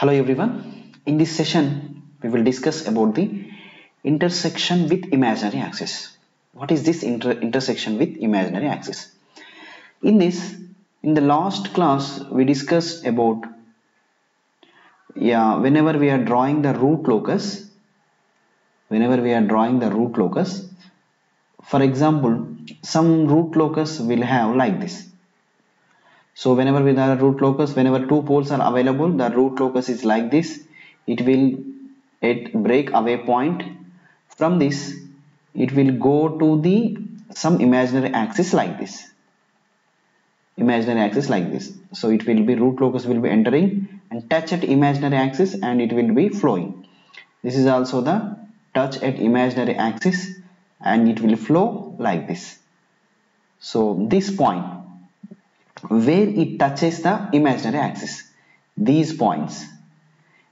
Hello everyone. In this session, we will discuss about the intersection with imaginary axis. What is this inter intersection with imaginary axis? In this, in the last class, we discussed about yeah, whenever we are drawing the root locus, whenever we are drawing the root locus, for example, some root locus will have like this so whenever we have a root locus whenever two poles are available the root locus is like this. It will at break away point. From this it will go to the some imaginary axis like this. Imaginary axis like this. So it will be root locus will be entering and touch at imaginary axis and it will be flowing. This is also the touch at imaginary axis and it will flow like this. So this point where it touches the imaginary axis. These points.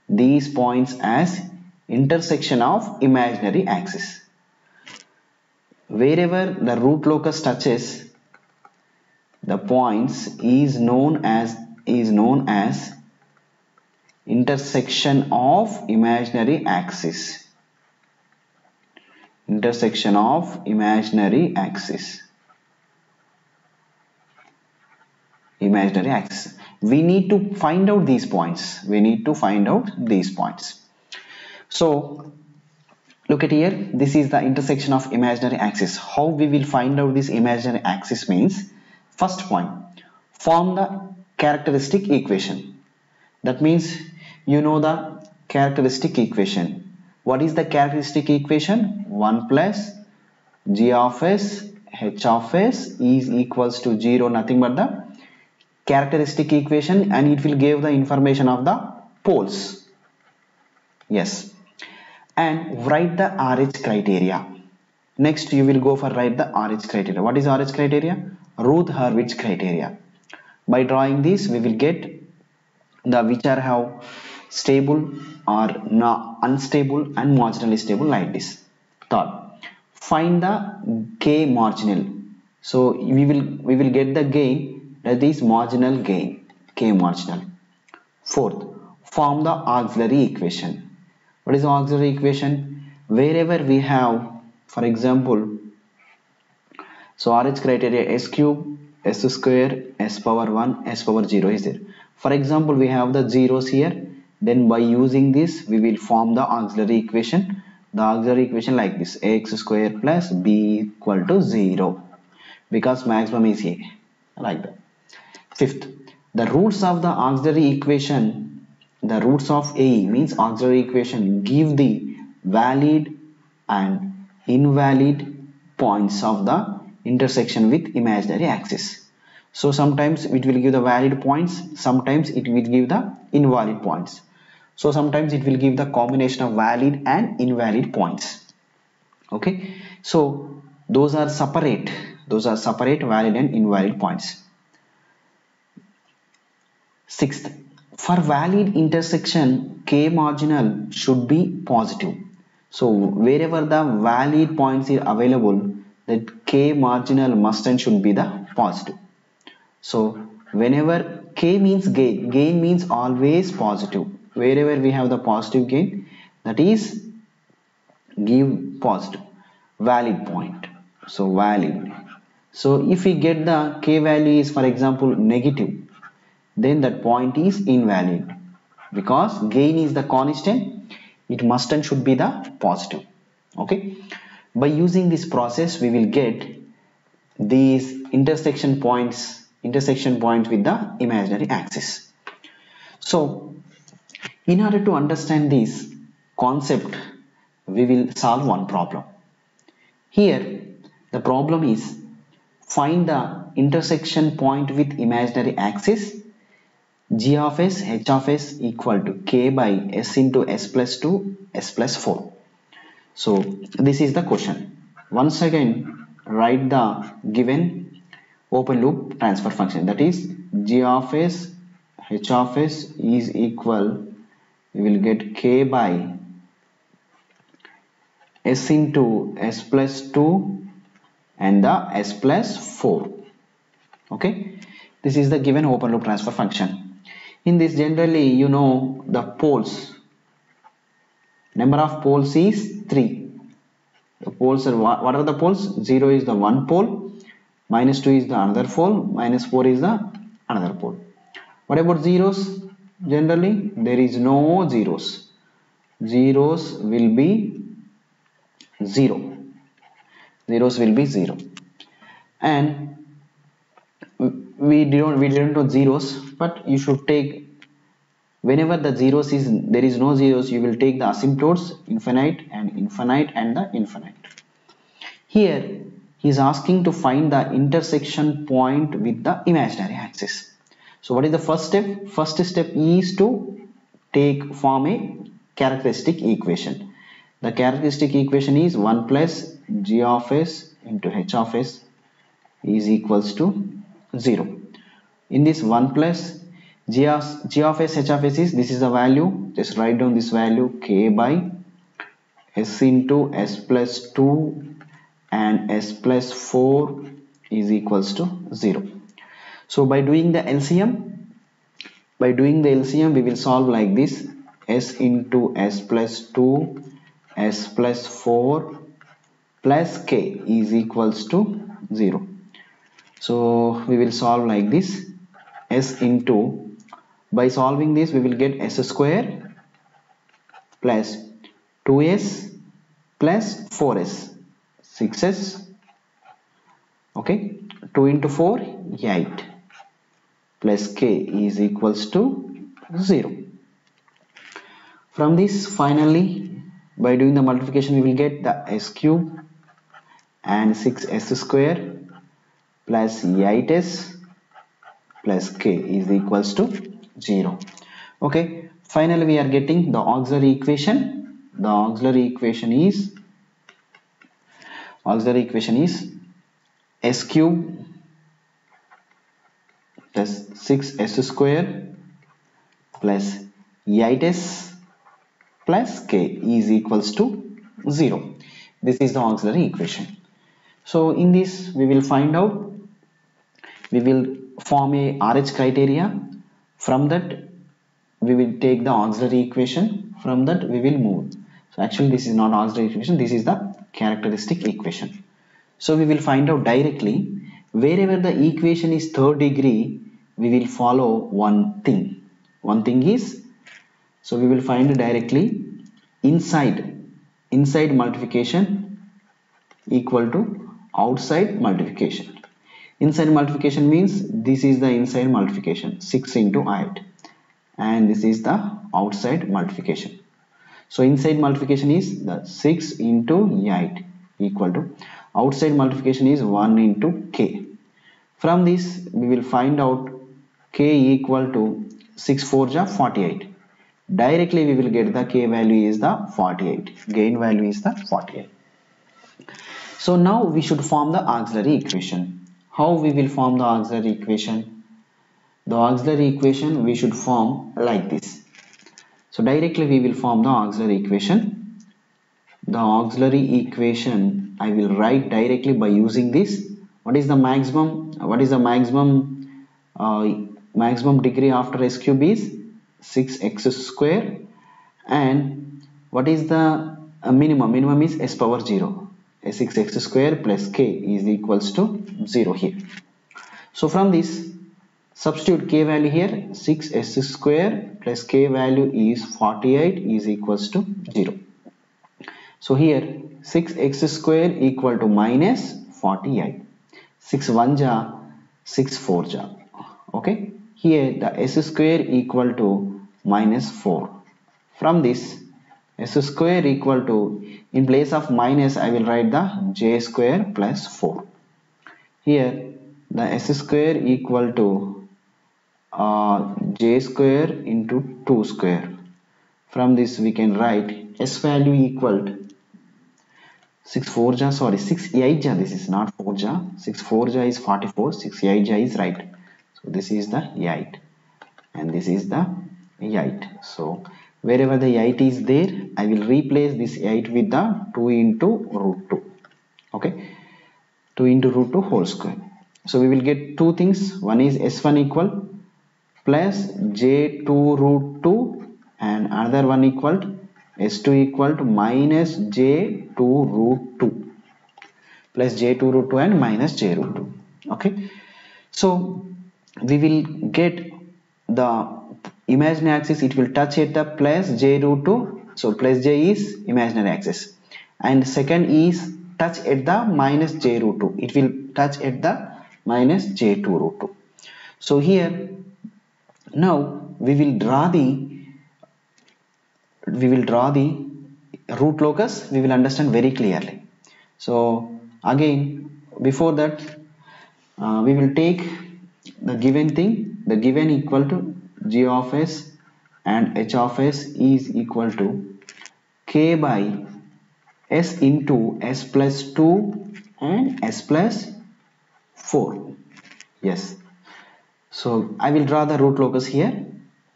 These points as intersection of imaginary axis. Wherever the root locus touches the points is known as is known as intersection of imaginary axis. Intersection of imaginary axis imaginary axis we need to find out these points. We need to find out these points. So look at here. This is the intersection of imaginary axis how we will find out this imaginary axis means first point form the characteristic equation. That means you know the characteristic equation. What is the characteristic equation? 1 plus g of s h of s is equals to 0 nothing but the characteristic equation and it will give the information of the poles. Yes. And write the RH criteria. Next you will go for write the RH criteria. What is RH criteria? Routh Hurwitz criteria. By drawing this we will get the which are how stable or not unstable and marginally stable like this. Third find the k marginal. So we will we will get the gain that is marginal gain k marginal. Fourth form the auxiliary equation. What is auxiliary equation? Wherever we have for example so RH criteria s cube s square s power 1 s power 0 is there. For example we have the zeros here. Then by using this we will form the auxiliary equation. The auxiliary equation like this ax square plus b equal to 0 because maximum is here like that Fifth, the roots of the auxiliary equation, the roots of A means auxiliary equation give the valid and invalid points of the intersection with imaginary axis. So sometimes it will give the valid points, sometimes it will give the invalid points. So sometimes it will give the combination of valid and invalid points. Okay, so those are separate, those are separate valid and invalid points. Sixth, for valid intersection, K marginal should be positive. So wherever the valid points are available, that K marginal must and should be the positive. So whenever K means gain, gain means always positive. Wherever we have the positive gain, that is give positive, valid point. So valid. So if we get the K value is for example negative, then that point is invalid. Because gain is the constant it must and should be the positive. Okay? By using this process we will get these intersection points intersection points with the imaginary axis. So in order to understand this concept we will solve one problem. Here the problem is find the intersection point with imaginary axis g of s h of s equal to k by s into s plus 2 s plus 4 so this is the question. Once again write the given open loop transfer function. That is g of s h of s is equal we will get k by s into s plus 2 and the s plus 4 okay? This is the given open loop transfer function in this generally you know the poles. Number of poles is 3 the poles are what are the poles? 0 is the one pole minus 2 is the another pole minus 4 is the another pole. What about zeros? Generally there is no zeros. Zeros will be 0 zeros will be 0 and we don't we didn't know zeros but you should take whenever the zeros is there is no zeros you will take the asymptotes infinite and infinite and the infinite. Here he is asking to find the intersection point with the imaginary axis. So what is the first step? First step is to take form a characteristic equation. The characteristic equation is 1 plus g of s into h of s is equals to 0 in this 1 plus g of, g of s h of s is this is the value. Just write down this value k by s into s plus 2 and s plus 4 is equals to 0 so by doing the LCM by doing the LCM we will solve like this. S into s plus 2 s plus 4 plus k is equals to 0 so we will solve like this s into by solving this we will get s square plus 2s plus 4s 6s okay? 2 into 4 8 plus k is equals to 0 from this finally by doing the multiplication we will get the s cube and 6s square plus 8s plus k is equals to 0 okay finally we are getting the auxiliary equation. The auxiliary equation is auxiliary equation is s cube plus 6s square plus 8s plus k is equals to 0 this is the auxiliary equation. So in this we will find out we will form a RH criteria. From that we will take the auxiliary equation. From that we will move. So actually this is not auxiliary equation. This is the characteristic equation. So we will find out directly wherever the equation is third degree we will follow one thing. One thing is so we will find directly inside inside multiplication equal to outside multiplication inside multiplication means this is the inside multiplication 6 into 8 and this is the outside multiplication. So inside multiplication is the 6 into 8 equal to outside multiplication is 1 into k. From this we will find out k equal to 6 4 ja 48 directly we will get the k value is the 48 gain value is the 48 so now we should form the auxiliary equation how we will form the auxiliary equation? The auxiliary equation we should form like this. So directly we will form the auxiliary equation. The auxiliary equation I will write directly by using this. What is the maximum what is the maximum uh, maximum degree after s cube is? 6x square. And what is the uh, minimum? Minimum is s power 0 6x square plus k is equals to 0 here. So from this substitute k value here 6s square plus k value is 48 is equals to 0 so here 6x square equal to minus 48 6 1 ja 6 4 ja. Okay? Here the s square equal to minus 4 from this s square equal to in place of minus I will write the j square plus 4 here the s square equal to uh, j square into 2 square. From this we can write s value equal to 6 4 ja sorry 6 8 ja. This is not 4 ja. 6 4 ja is 44 6 8 ja is right. So this is the 8 and this is the 8 so wherever the 8 is there I will replace this 8 with the 2 into root 2 okay? 2 into root 2 whole square. So we will get two things. One is s1 equal plus j2 root 2 and another one equal to s2 equal to minus j2 root 2 plus j2 root 2 and minus j root 2 okay? So we will get the imaginary axis it will touch at the plus j root 2 so plus j is imaginary axis. And second is touch at the minus j root 2 it will touch at the minus j2 root 2 so here now we will draw the we will draw the root locus. We will understand very clearly. So again before that uh, we will take the given thing. The given equal to g of s and h of s is equal to k by s into s plus 2 and s plus 4 yes. So I will draw the root locus here.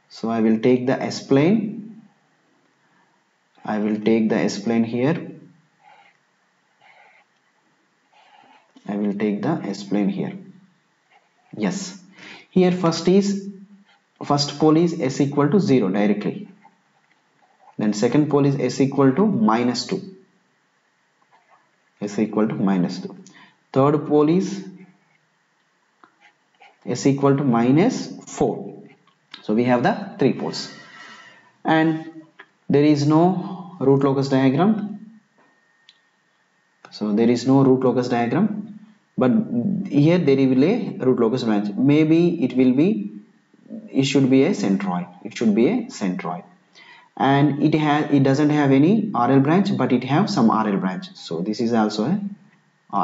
So I will take the s plane. I will take the s plane here. I will take the s plane here. Yes. Here first is first pole is s equal to 0 directly. Then second pole is s equal to minus 2 s equal to minus 2 third pole is s equal to minus 4 so we have the three poles. And there is no root locus diagram. So there is no root locus diagram. But here there will a root locus branch maybe it will be it should be a centroid. It should be a centroid. And it has it doesn't have any RL branch but it have some RL branch. So this is also a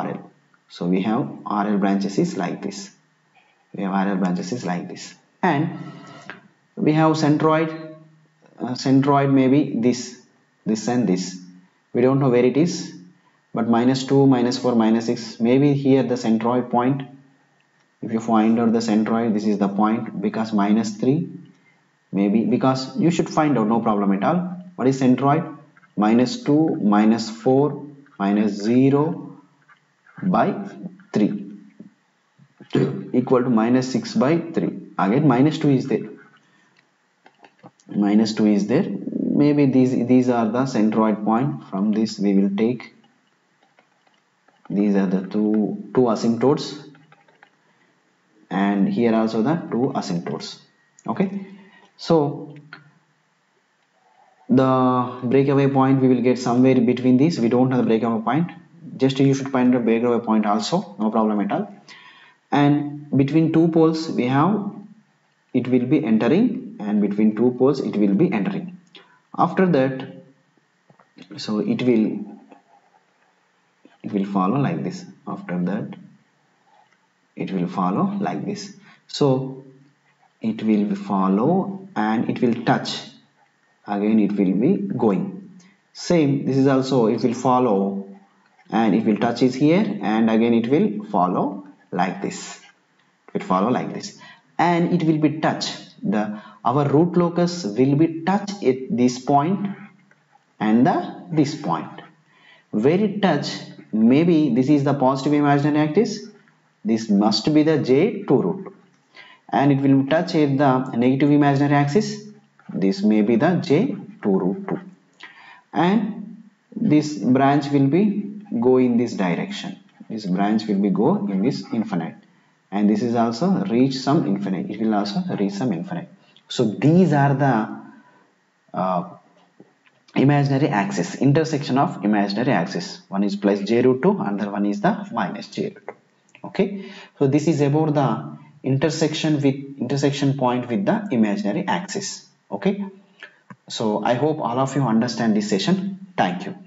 RL so we have RL branches is like this. We have RL branches is like this. And we have centroid uh, centroid maybe this this and this. We don't know where it is but minus 2 minus 4 minus 6 maybe here the centroid point if you find out the centroid this is the point because minus 3 maybe because you should find out no problem at all. What is centroid minus 2 minus 4 minus 0 by 3 equal to minus 6 by 3 again minus 2 is there. Minus 2 is there. Maybe these these are the centroid point. From this we will take these are the two two asymptotes and here also the two asymptotes. Okay? So the breakaway point we will get somewhere between these. We don't have the breakaway point. Just you should find the breakaway point also. No problem at all. And between two poles we have it will be entering. And between two poles it will be entering. After that so it will it will follow like this. After that it will follow like this. So it will be follow and it will touch. Again it will be going. Same this is also it will follow and it will touch is here and again it will follow like this. It will follow like this. And it will be touch the our root locus will be touch at this point and the this point. Where it touch maybe this is the positive imaginary axis this must be the j2 root. And it will touch at the negative imaginary axis. This may be the j2 root 2 and this branch will be go in this direction. This branch will be go in this infinite. And this is also reach some infinite. It will also reach some infinite. So these are the uh, imaginary axis. Intersection of imaginary axis. One is plus j root 2 another one is the minus j root 2 okay. So this is about the intersection with intersection point with the imaginary axis. Okay. So i hope all of you understand this session. Thank you